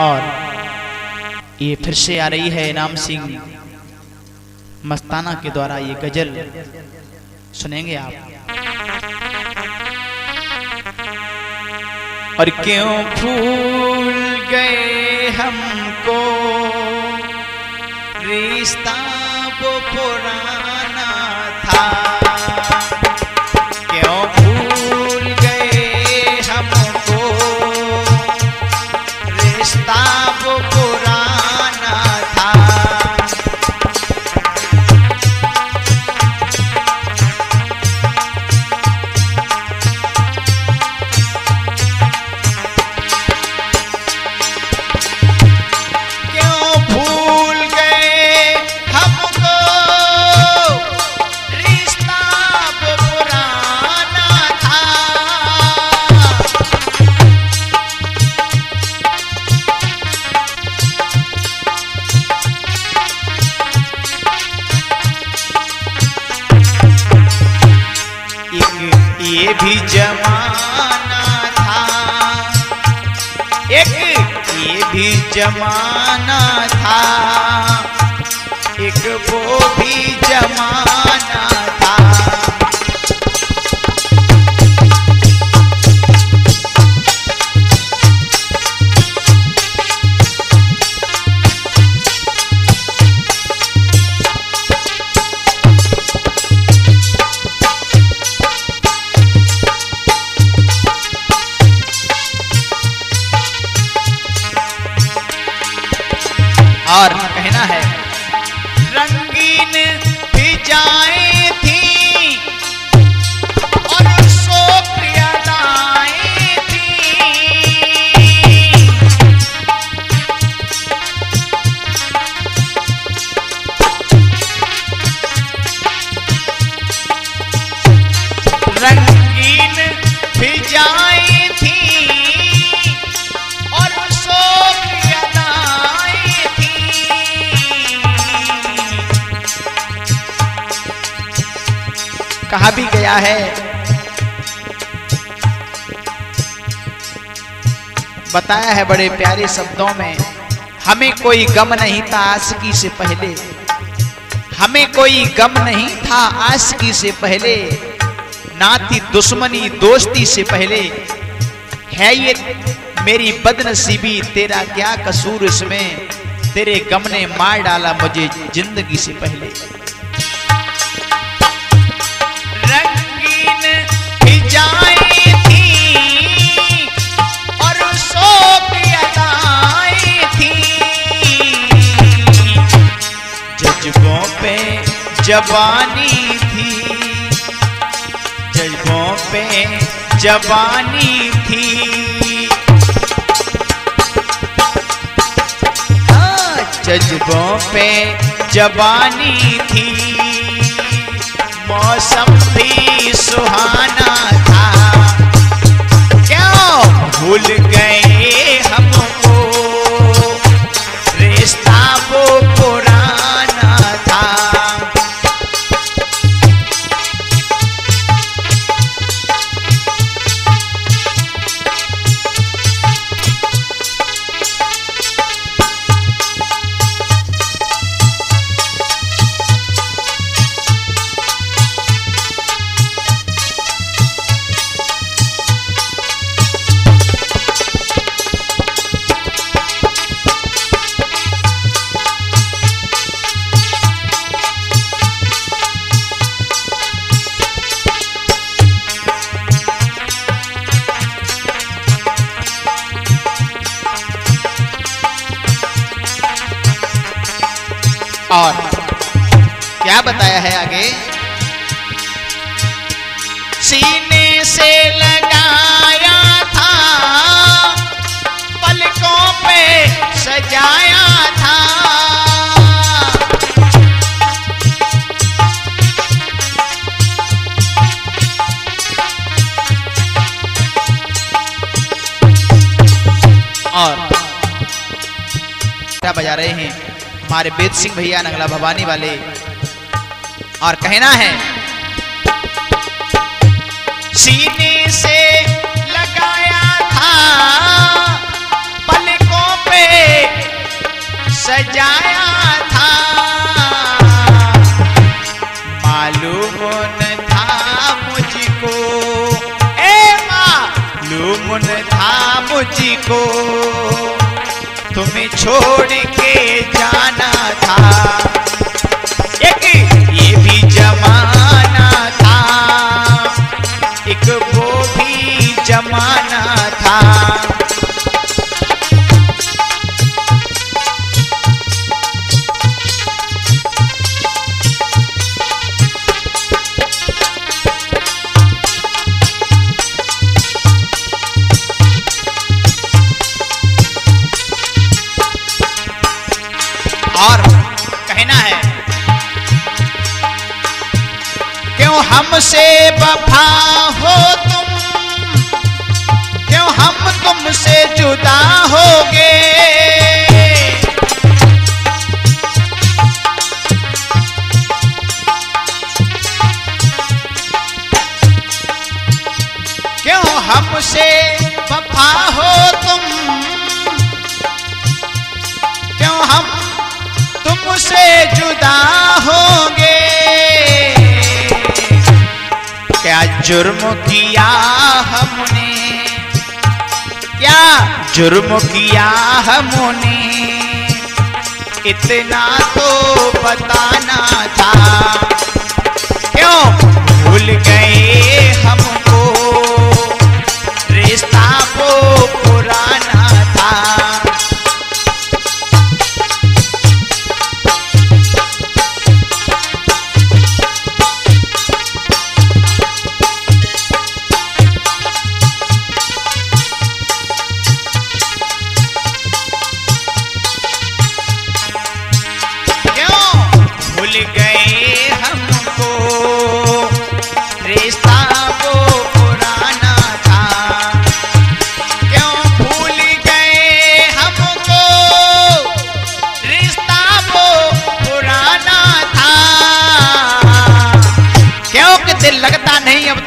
और ये फिर से आ रही है इनाम सिंह मस्ताना के द्वारा ये गज़ल। सुनेंगे आप। और क्यों भूल गए हमको? रिश्ता वो पुराना रिश्ता जमाना था। एक ये भी जमाना था। एक वो भी जमाना था। और कहना है रंगीन भी थी कहा भी गया है। बताया है बड़े प्यारे शब्दों में, हमें कोई गम नहीं था आशिकी से पहले। हमें कोई गम नहीं था आशिकी से पहले ना थी दुश्मनी दोस्ती से पहले। है ये मेरी बदनसीबी, तेरा क्या कसूर इसमें? तेरे गम ने मार डाला मुझे ज़िंदगी से पहले। जवानी थी। जज्बों पे जवानी थी। हाँ, जज्बों पे जवानी थी। मौसम भी सुहाना और क्या बताया है आगे? सीने से लगाया था, पलकों पे सजाया था। और क्या बजा रहे हैं? हमारे वेद सिंह भैया नगला भवानी वाले और कहना है, सीने से लगाया था, पलकों पे सजाया था। मालूम न था मुझको, ए मालूम न था मुझको। तुम्हें छोड़ के जाना था। एक और कहना है क्यों हमसे वफा हो तुम? क्यों हम तुमसे जुदा होगे? जुर्म किया हमने। क्या जुर्म किया हमने? इतना तो बताना था। क्यों? भूल गए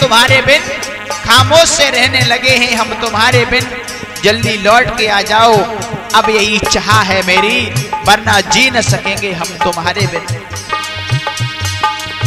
तुम्हारे बिन? खामोश से रहने लगे हैं हम तुम्हारे बिन। जल्दी लौट के आ जाओ। अब यही चाह है मेरी, वरना जी न सकेंगे हम तुम्हारे बिन।